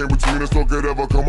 came between us or could ever come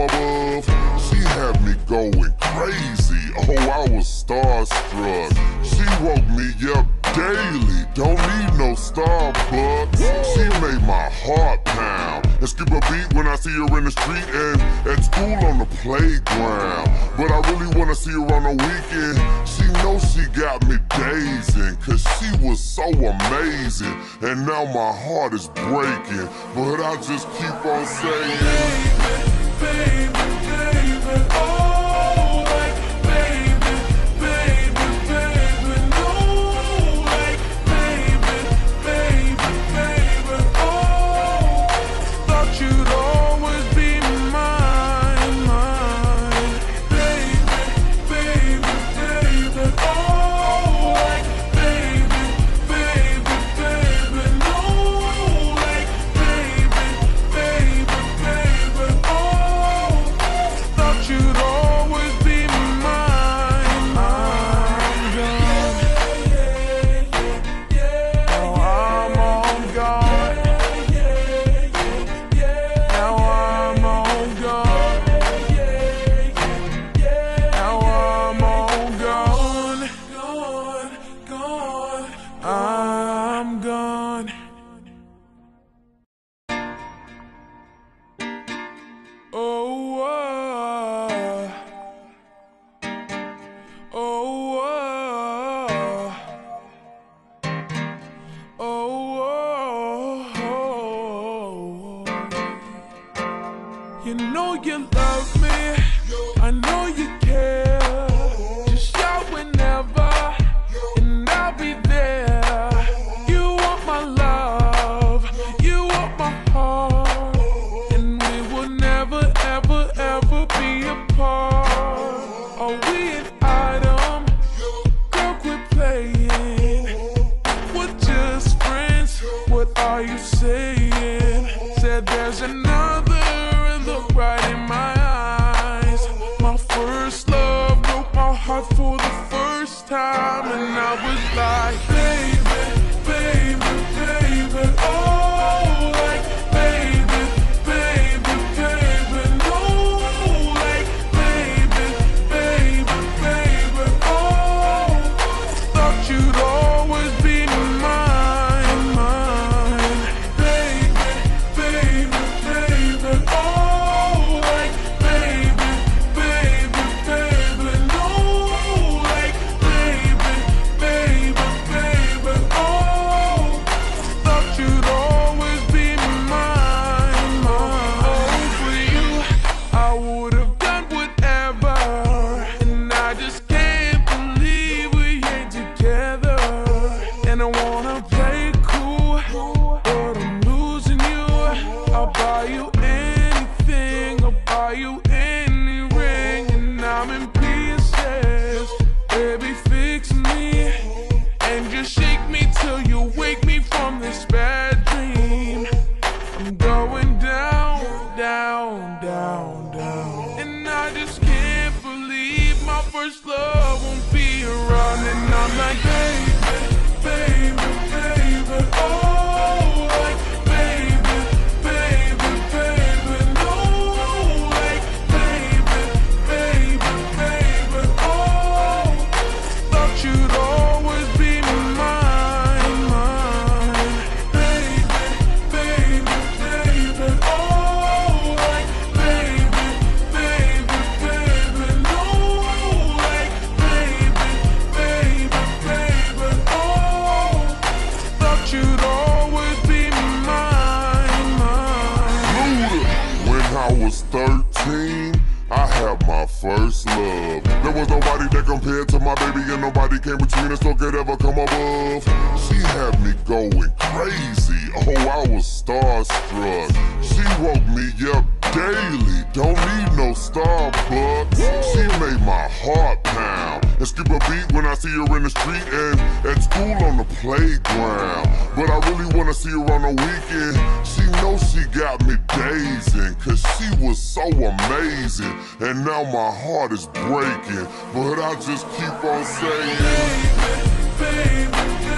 me dazing, cause she was so amazing. And now my heart is breaking, but I just keep on saying, baby, baby.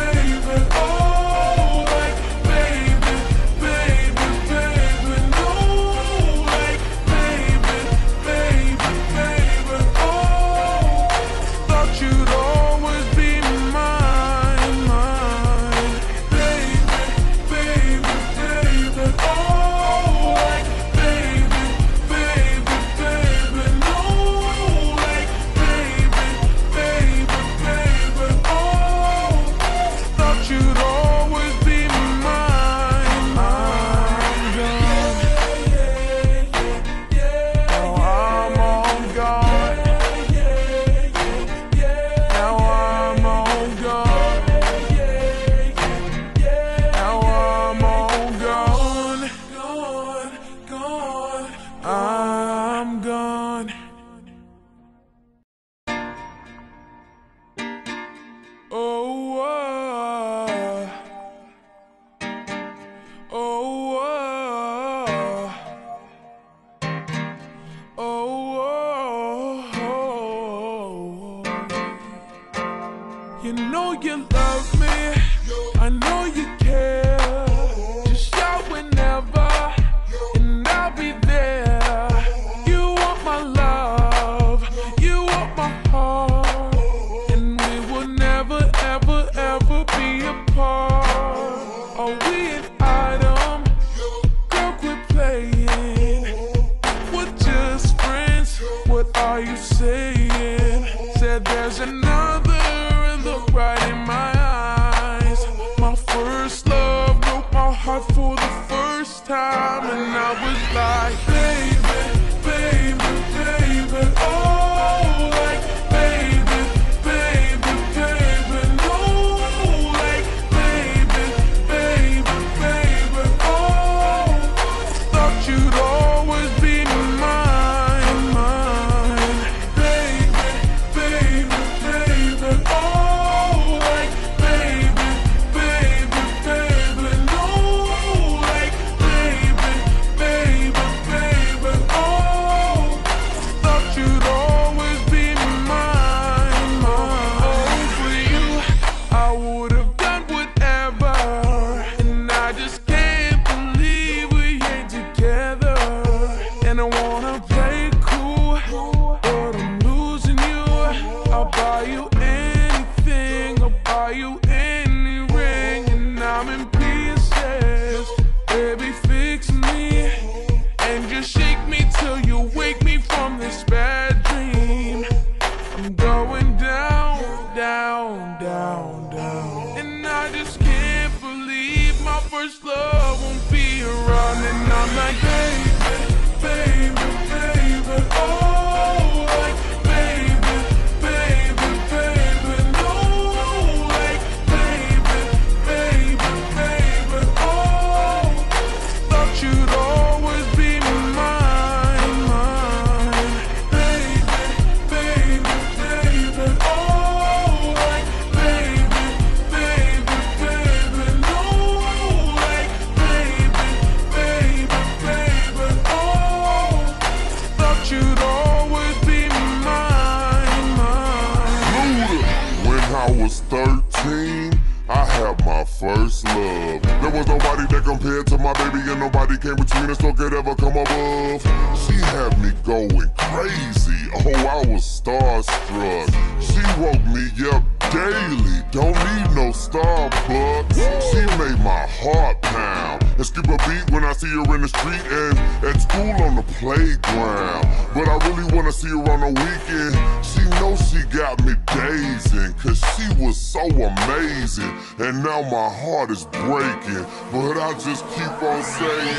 was 13, I had my first love. There was nobody that compared to my baby, and nobody came between us No could ever come above. She had me going crazy. Oh, I was starstruck. She woke me up daily. Don't need no Starbucks. She made my heart pound and skip a beat when I see her in the street and at school on the playground. But I really wanna see her on the weekend. She knows she got me dazing, cause she was so amazing. And now my heart is breaking, but I just keep on saying,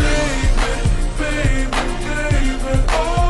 baby, baby, baby. Oh.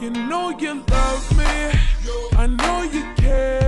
You know you love me. I know you care.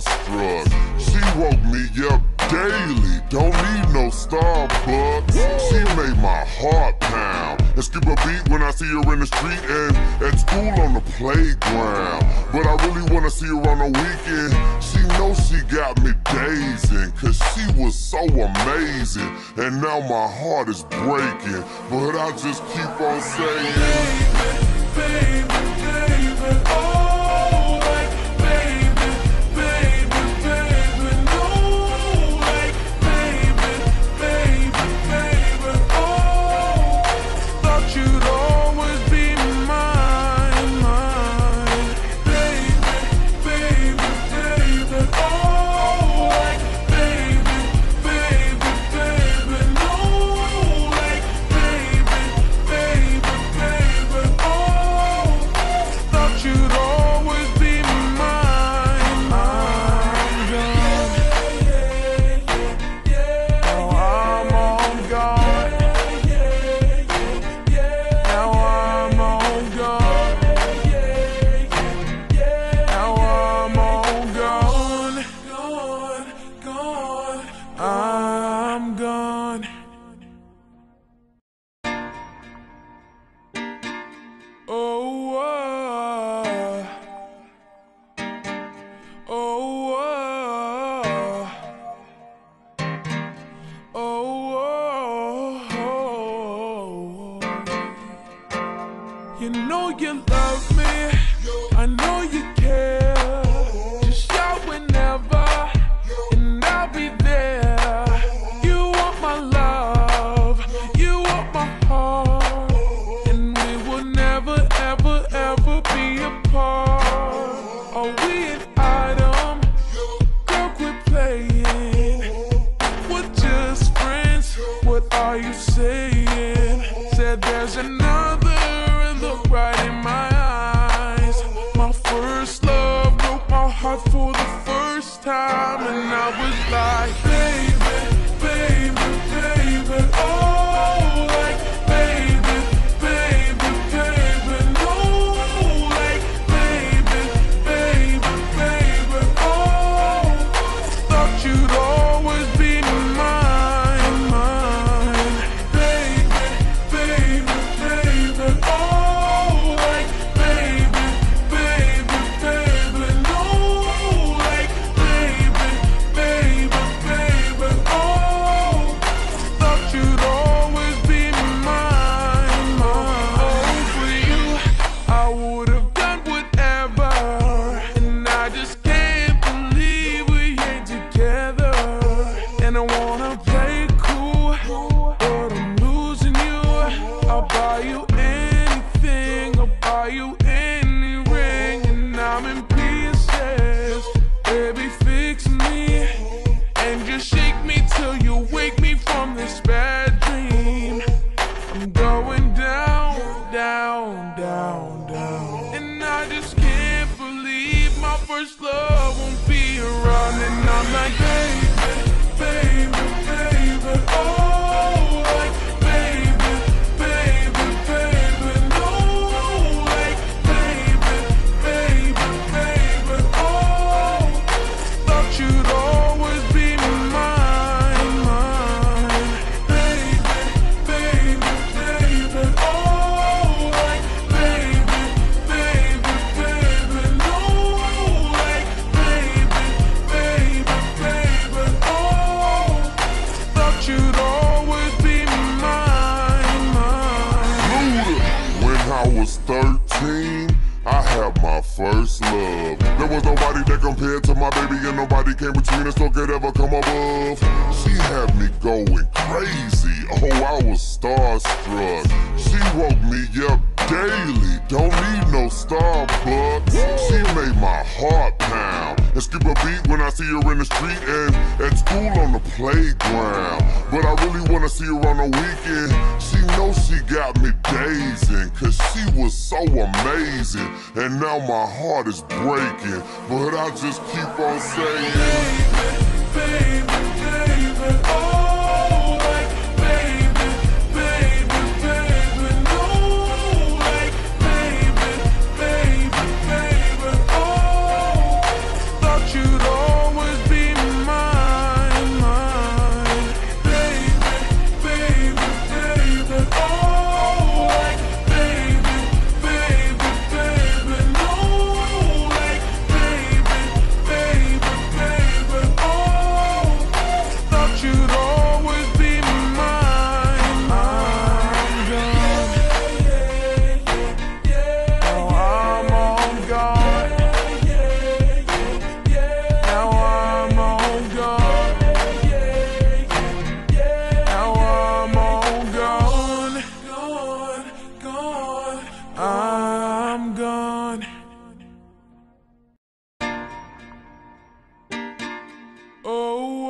starstruck. She woke me up daily, don't need no Starbucks. She made my heart pound and skip a beat when I see her in the street and at school on the playground. But I really wanna see her on the weekend. She knows she got me dazing, cause she was so amazing. And now my heart is breaking, but I just keep on saying, baby, baby. Came between us or Oh,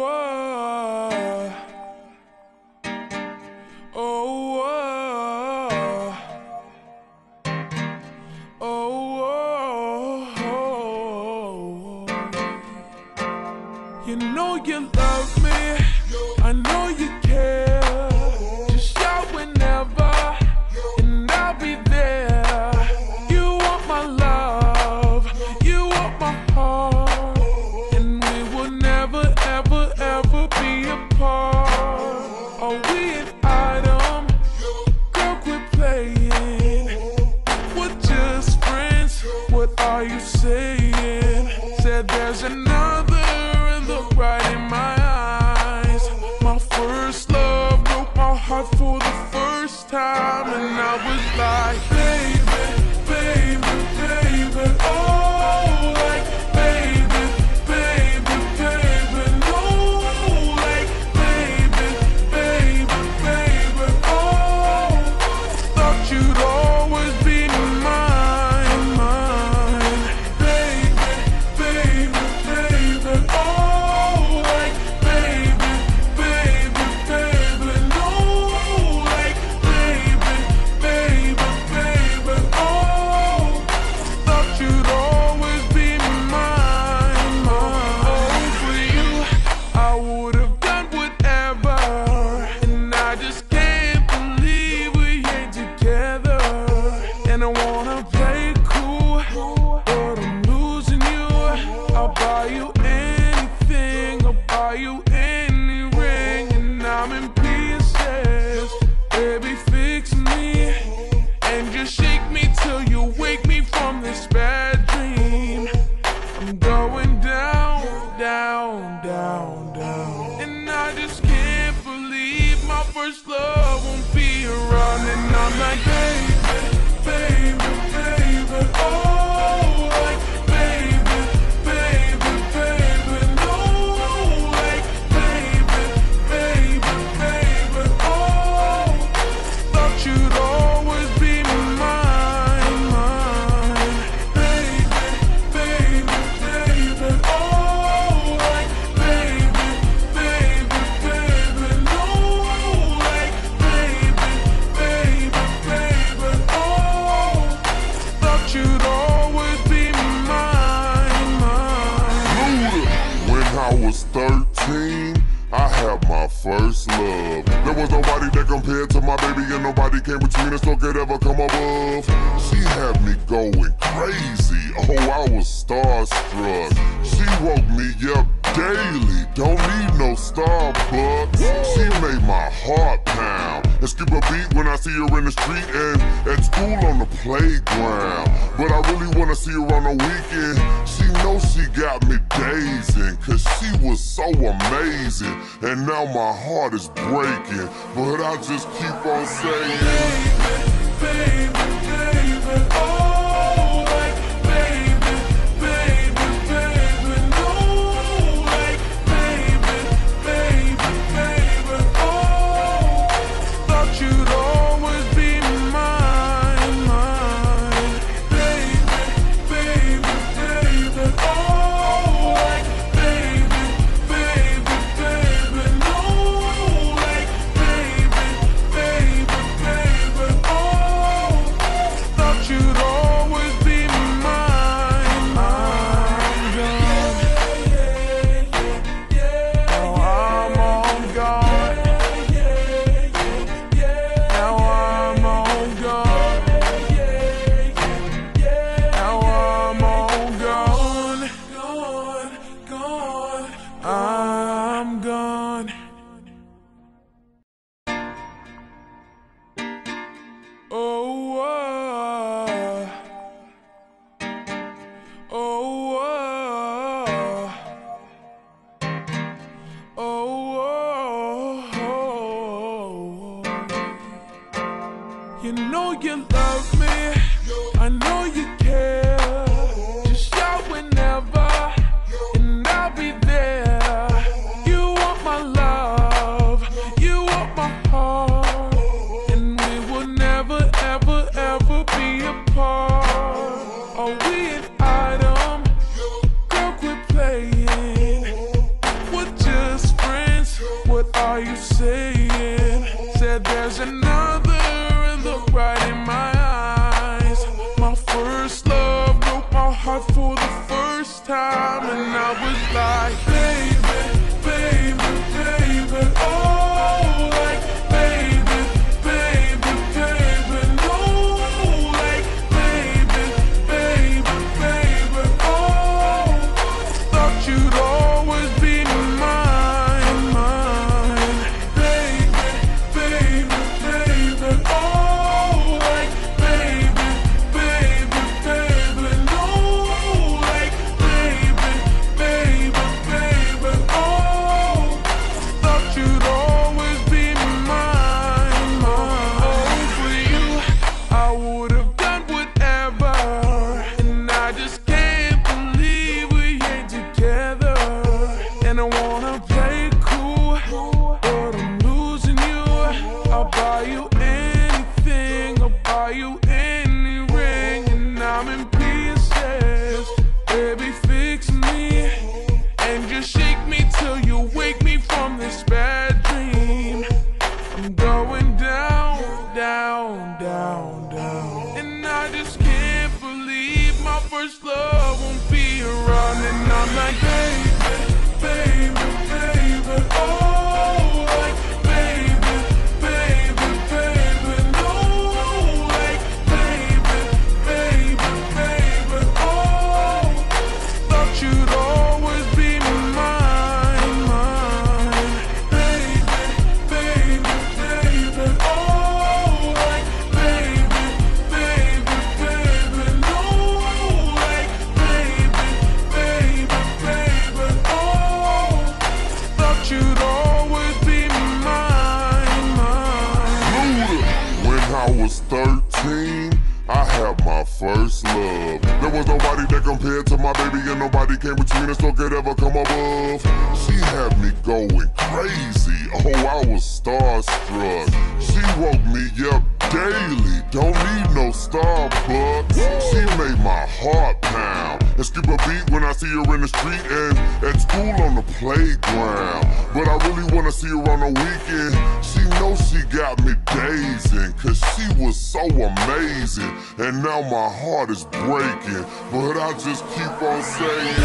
gazing, cause she was so amazing. And now my heart is breaking, but I just keep on saying,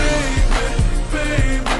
baby, baby.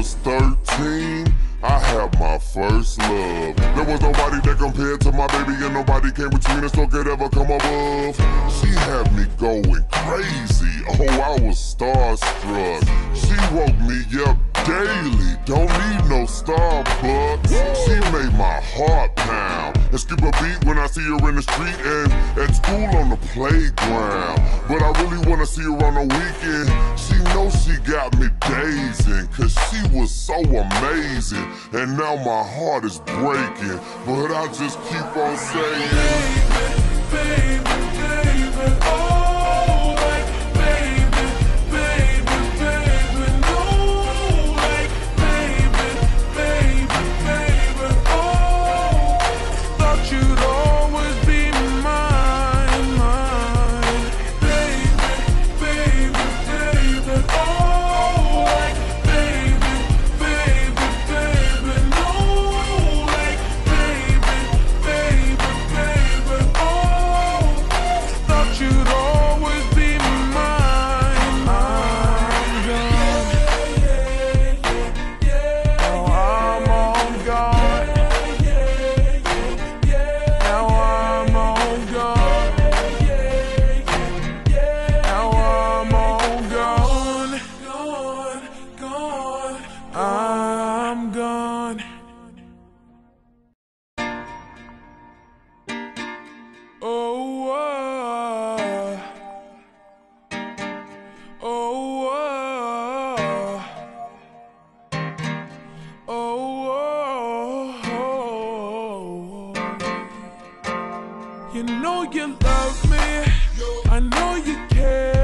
was 13, I had my first love. There was nobody that compared to my baby, and nobody came between us No could ever come above. She had me going crazy. Oh, I was starstruck. She woke me up daily. Don't need no Starbucks. She made my heart pound and skip a beat when I see her in the street and at school on the playground. But I really wanna see her on the weekend. She knows she got me dazing, cause she was so amazing. And now my heart is breaking, but I just keep on saying, baby, baby, baby. Oh. You know you love me. I know you care.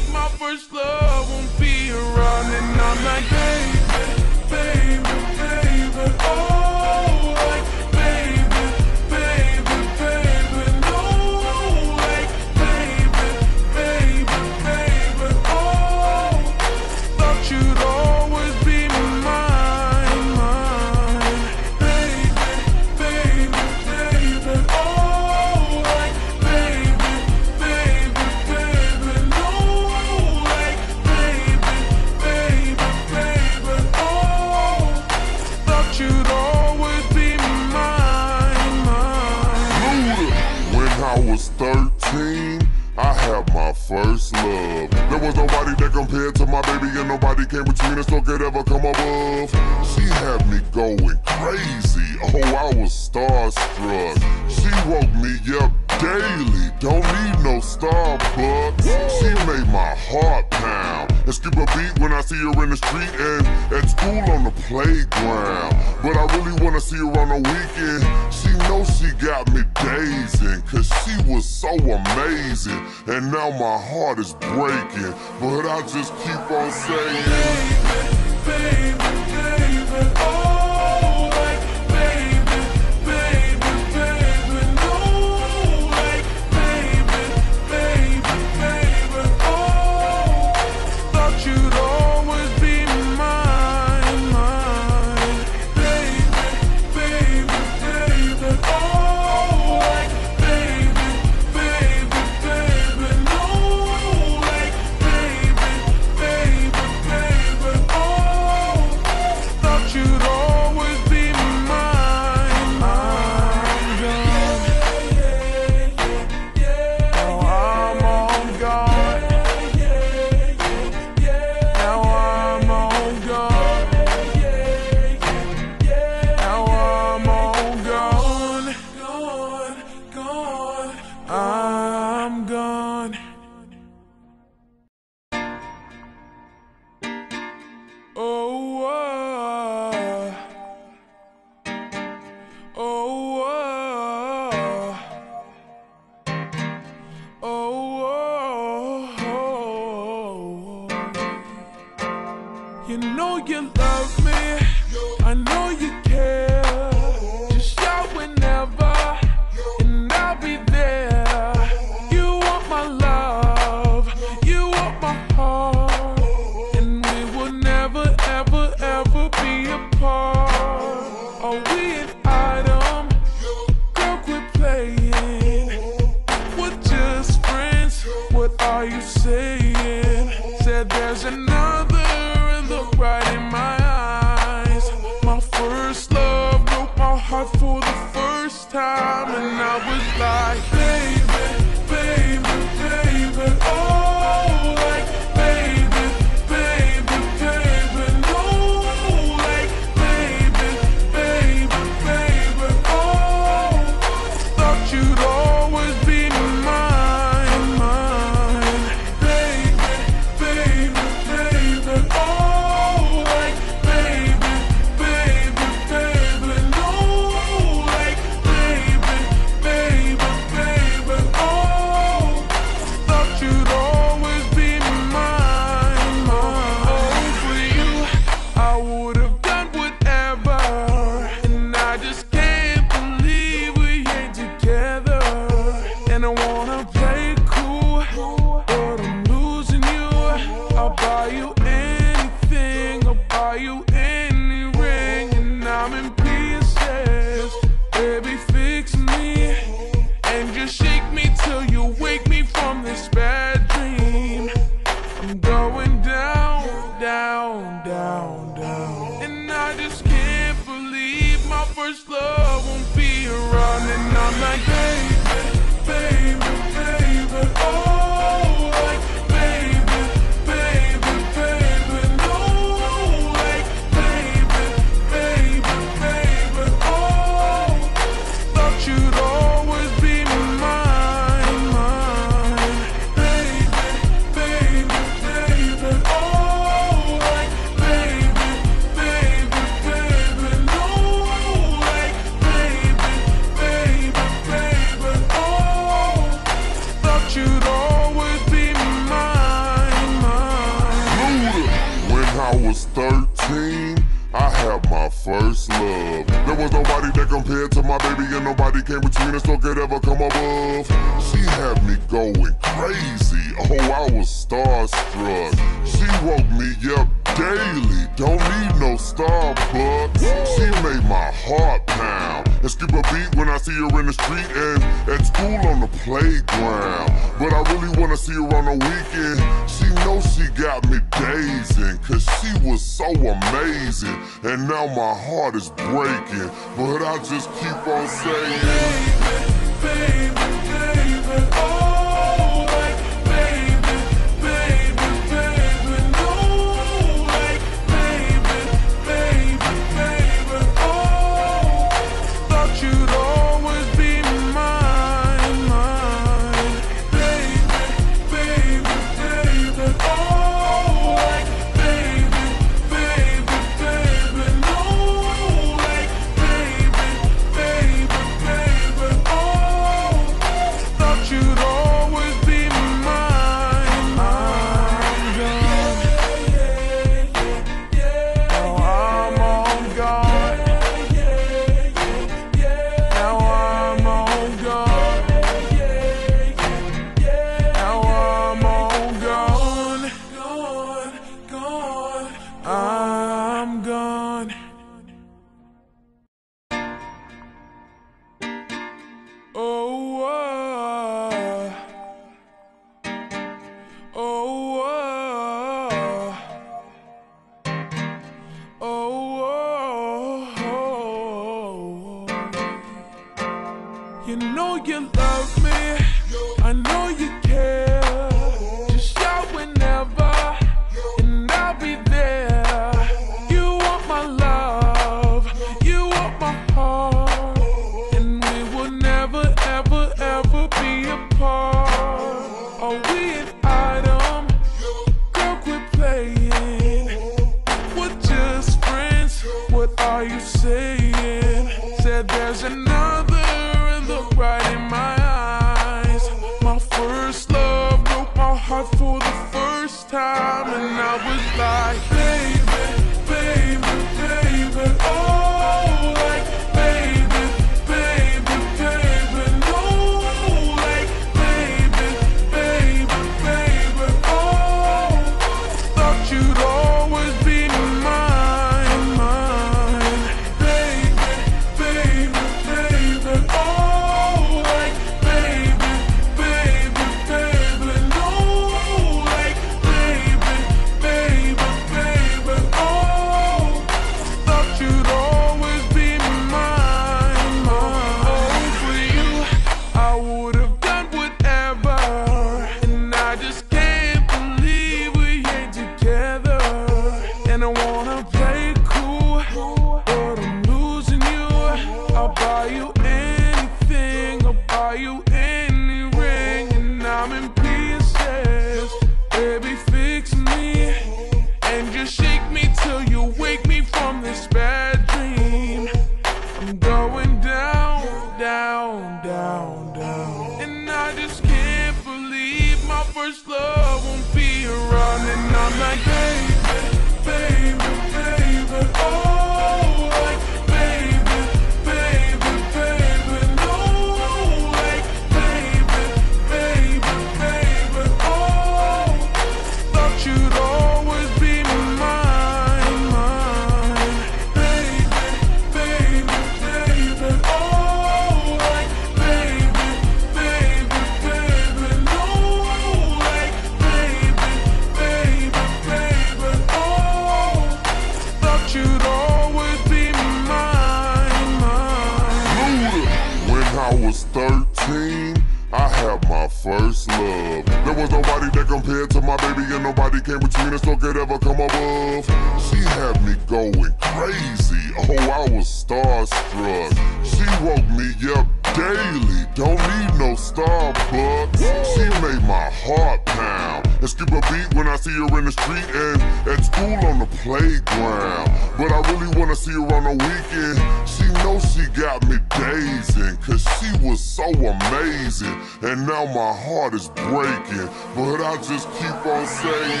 drug. She woke me up daily, don't need no Starbucks. She made my heart pound and skip a beat when I see her in the street and at school on the playground. But I really wanna see her on the weekend. She knows she got me dazing, cause she was so amazing. And now my heart is breaking, but I just keep on saying,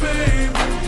baby, baby.